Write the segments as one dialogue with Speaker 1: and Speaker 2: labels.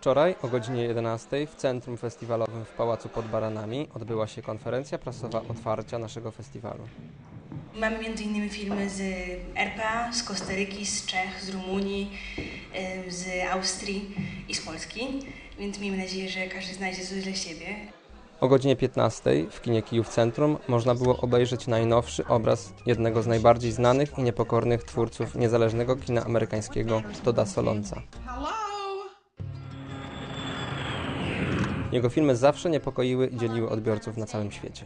Speaker 1: Wczoraj o godzinie 11 w Centrum Festiwalowym w Pałacu pod Baranami odbyła się konferencja prasowa otwarcia naszego festiwalu.
Speaker 2: Mamy m.in. filmy z RPA, z Kostaryki, z Czech, z Rumunii, z Austrii i z Polski, więc miejmy nadzieję, że każdy znajdzie coś dla siebie.
Speaker 1: O godzinie 15 w kinie Kijów Centrum można było obejrzeć najnowszy obraz jednego z najbardziej znanych i niepokornych twórców niezależnego kina amerykańskiego Toda Solonca. Jego filmy zawsze niepokoiły i dzieliły odbiorców na całym świecie.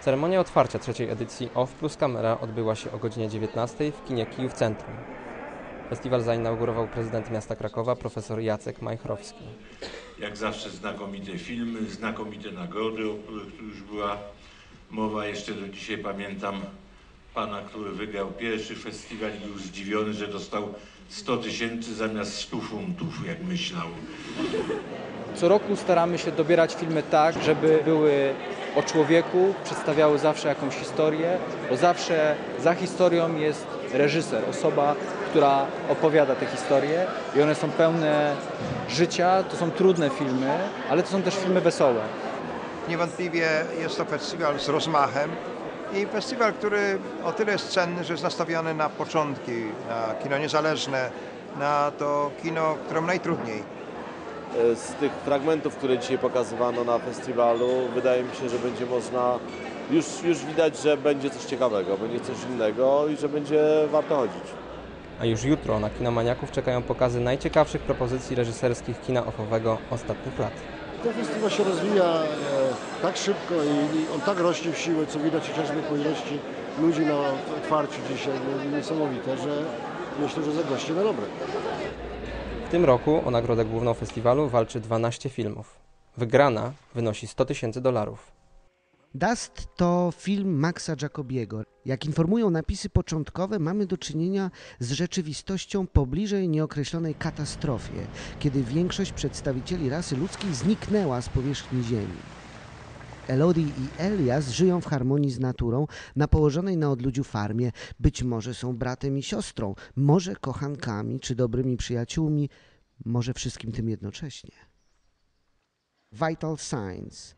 Speaker 1: Ceremonia otwarcia trzeciej edycji OFF plus Kamera odbyła się o godzinie 19 w kinie Kijów Centrum. Festiwal zainaugurował prezydent miasta Krakowa profesor Jacek Majchrowski.
Speaker 3: Jak zawsze znakomite filmy, znakomite nagrody, o których tu już była mowa. Jeszcze do dzisiaj pamiętam pana, który wygrał pierwszy festiwal i był zdziwiony, że dostał 100 tysięcy zamiast 100 funtów, jak myślał.
Speaker 4: Co roku staramy się dobierać filmy tak, żeby były o człowieku, przedstawiały zawsze jakąś historię, bo zawsze za historią jest reżyser, osoba, która opowiada te historie i one są pełne życia, to są trudne filmy, ale to są też filmy wesołe.
Speaker 5: Niewątpliwie jest to festiwal z rozmachem i festiwal, który o tyle jest cenny, że jest nastawiony na początki, na kino niezależne, na to kino, któremu najtrudniej.
Speaker 6: Z tych fragmentów, które dzisiaj pokazywano na festiwalu, wydaje mi się, że będzie można, już, już widać, że będzie coś ciekawego, będzie coś innego i że będzie warto chodzić.
Speaker 1: A już jutro na kinomaniaków czekają pokazy najciekawszych propozycji reżyserskich kina ofowego ostatnich lat.
Speaker 7: Ten festiwal się rozwija e, tak szybko i, on tak rośnie w siłę, co widać chociażby po ilości ludzi na otwarciu dzisiaj, no, niesamowite, że myślę, że zagości na dobre.
Speaker 1: W tym roku o nagrodę główną festiwalu walczy 12 filmów. Wygrana wynosi 100 tysięcy dolarów.
Speaker 8: Dust to film Maxa Jacobiego. Jak informują napisy początkowe, mamy do czynienia z rzeczywistością po bliżej nieokreślonej katastrofie, kiedy większość przedstawicieli rasy ludzkiej zniknęła z powierzchni Ziemi. Elodie i Elias żyją w harmonii z naturą na położonej na odludziu farmie. Być może są bratem i siostrą, może kochankami czy dobrymi przyjaciółmi, może wszystkim tym jednocześnie. Vital Signs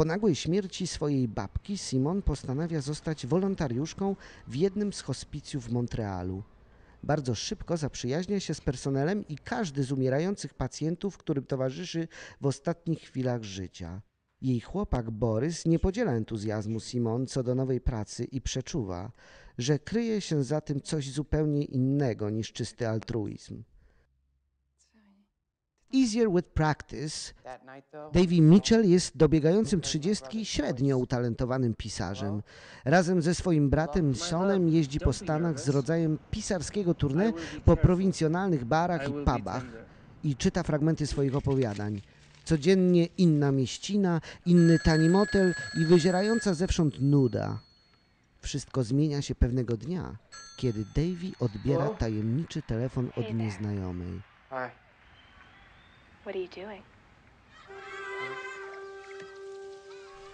Speaker 8: po nagłej śmierci swojej babki Simon postanawia zostać wolontariuszką w jednym z hospicjów w Montrealu. Bardzo szybko zaprzyjaźnia się z personelem i każdy z umierających pacjentów, którym towarzyszy w ostatnich chwilach życia. Jej chłopak Borys nie podziela entuzjazmu Simon co do nowej pracy i przeczuwa, że kryje się za tym coś zupełnie innego niż czysty altruizm. Easier with practice Davey Mitchell jest dobiegającym trzydziestki średnio utalentowanym pisarzem. Razem ze swoim bratem Seanem jeździ po Stanach z rodzajem pisarskiego tournée po prowincjonalnych barach i pubach i czyta fragmenty swoich opowiadań. Codziennie inna mieścina, inny tani motel i wyzierająca zewsząd nuda. Wszystko zmienia się pewnego dnia, kiedy Davey odbiera tajemniczy telefon od nieznajomej.
Speaker 9: What are you doing?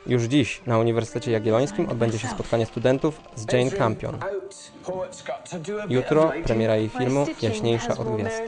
Speaker 1: Już dziś na Uniwersytecie Jagiellońskim odbędzie się spotkanie studentów z Jane Campion. Jutro premiera jej filmu Jaśniejsza od gwiazd.